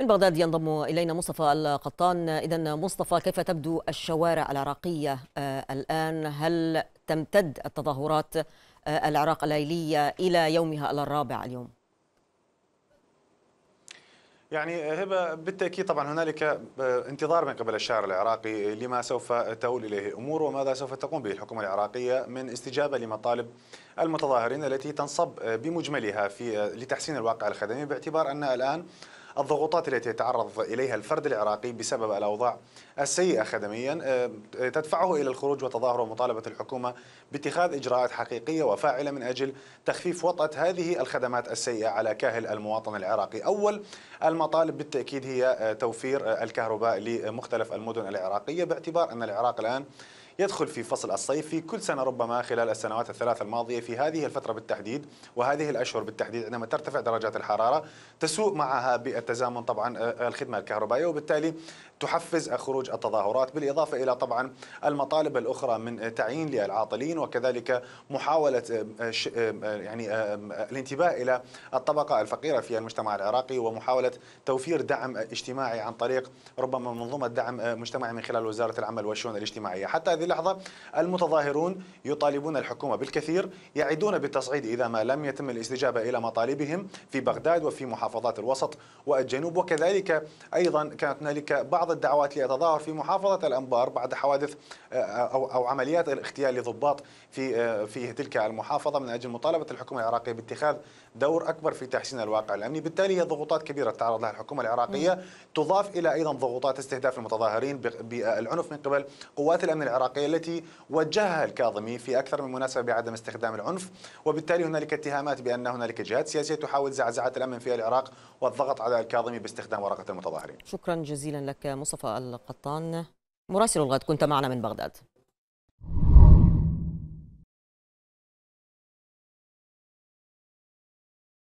من بغداد ينضم إلينا مصطفى القطان. إذا مصطفى كيف تبدو الشوارع العراقية الآن؟ هل تمتد التظاهرات العراق الليلية إلى يومها الرابع اليوم؟ يعني هبة بالتأكيد طبعا هنالك انتظار من قبل الشارع العراقي لما سوف تؤول إليه الأمور وماذا سوف تقوم به الحكومة العراقية من استجابة لمطالب المتظاهرين التي تنصب بمجملها في لتحسين الواقع الخدمي باعتبار أن الآن الضغوطات التي يتعرض إليها الفرد العراقي بسبب الأوضاع السيئة خدميا آه، تدفعه إلى الخروج وتظاهر ومطالبة الحكومة باتخاذ إجراءات حقيقية وفاعلة من أجل تخفيف وطأة هذه الخدمات السيئة على كاهل المواطن العراقي. أول المطالب بالتأكيد هي آه، توفير آه، الكهرباء لمختلف المدن العراقية باعتبار أن العراق الآن يدخل في فصل الصيف في كل سنة ربما خلال السنوات الثلاث الماضية في هذه الفترة بالتحديد وهذه الأشهر بالتحديد عندما ترتفع درجات الحرارة تسوء معها بالتزامن طبعا آه، الخدمة الكهربائية وبالتالي تحفز خروج التظاهرات بالإضافة إلى طبعا المطالب الأخرى من تعيين للعاطلين وكذلك محاولة آه، آه، يعني الانتباه إلى الطبقة الفقيرة في المجتمع العراقي ومحاولة توفير دعم اجتماعي عن طريق ربما منظومة دعم مجتمعي من خلال وزارة العمل والشؤون الاجتماعية. حتى هذه اللحظة المتظاهرون يطالبون الحكومة بالكثير يعدون بالتصعيد إذا ما لم يتم الاستجابة إلى مطالبهم في بغداد وفي محافظات الوسط والجنوب. وكذلك أيضا كانت هنالك بعض الدعوات ليتظاهر في محافظة الأنبار بعد حوادث آه، أو, أو عمليات الاغتيال لضباط في آه، في تلك المحافظة. من أجل مطالبة الحكومة العراقية باتخاذ دور أكبر في تحسين الواقع الأمني. بالتالي هي ضغوطات كبيرة تعرض لها الحكومة العراقية. تضاف إلى أيضا ضغوطات استهداف المتظاهرين بالعنف من قبل قوات الأمن العراقية التي وجهها الكاظمي في أكثر من مناسبة بعدم استخدام العنف وبالتالي هنالك اتهامات بأن هنالك جهات سياسية تحاول زعزعة الأمن في العراق والضغط على الكاظمي باستخدام ورقة المتظاهرين. شكرا جزيلا لك مصطفى القطان. مراسل الغد كنت معنا من بغداد.